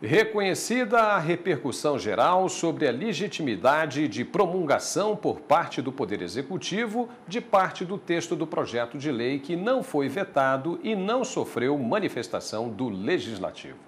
Reconhecida a repercussão geral sobre a legitimidade de promulgação por parte do Poder Executivo de parte do texto do projeto de lei que não foi vetado e não sofreu manifestação do Legislativo.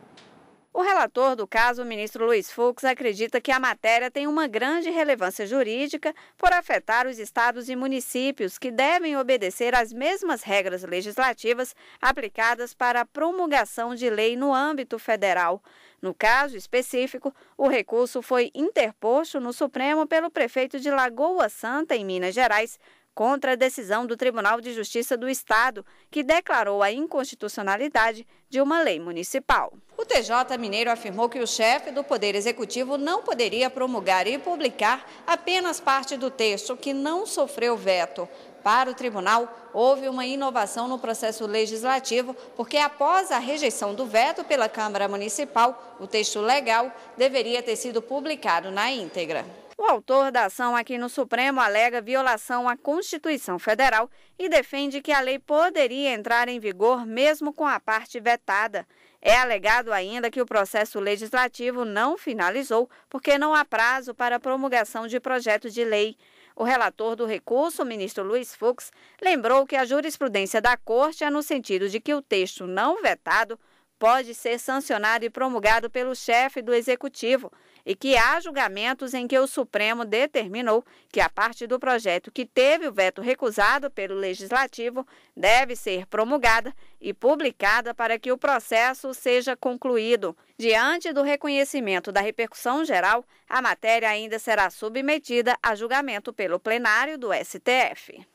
O relator do caso, o ministro Luiz Fux, acredita que a matéria tem uma grande relevância jurídica por afetar os estados e municípios que devem obedecer às mesmas regras legislativas aplicadas para a promulgação de lei no âmbito federal. No caso específico, o recurso foi interposto no Supremo pelo prefeito de Lagoa Santa, em Minas Gerais, contra a decisão do Tribunal de Justiça do Estado, que declarou a inconstitucionalidade de uma lei municipal. O TJ Mineiro afirmou que o chefe do Poder Executivo não poderia promulgar e publicar apenas parte do texto que não sofreu veto. Para o tribunal, houve uma inovação no processo legislativo, porque após a rejeição do veto pela Câmara Municipal, o texto legal deveria ter sido publicado na íntegra. O autor da ação aqui no Supremo alega violação à Constituição Federal e defende que a lei poderia entrar em vigor mesmo com a parte vetada. É alegado ainda que o processo legislativo não finalizou porque não há prazo para promulgação de projeto de lei. O relator do recurso, o ministro Luiz Fux, lembrou que a jurisprudência da Corte é no sentido de que o texto não vetado pode ser sancionado e promulgado pelo chefe do executivo e que há julgamentos em que o Supremo determinou que a parte do projeto que teve o veto recusado pelo Legislativo deve ser promulgada e publicada para que o processo seja concluído. Diante do reconhecimento da repercussão geral, a matéria ainda será submetida a julgamento pelo plenário do STF.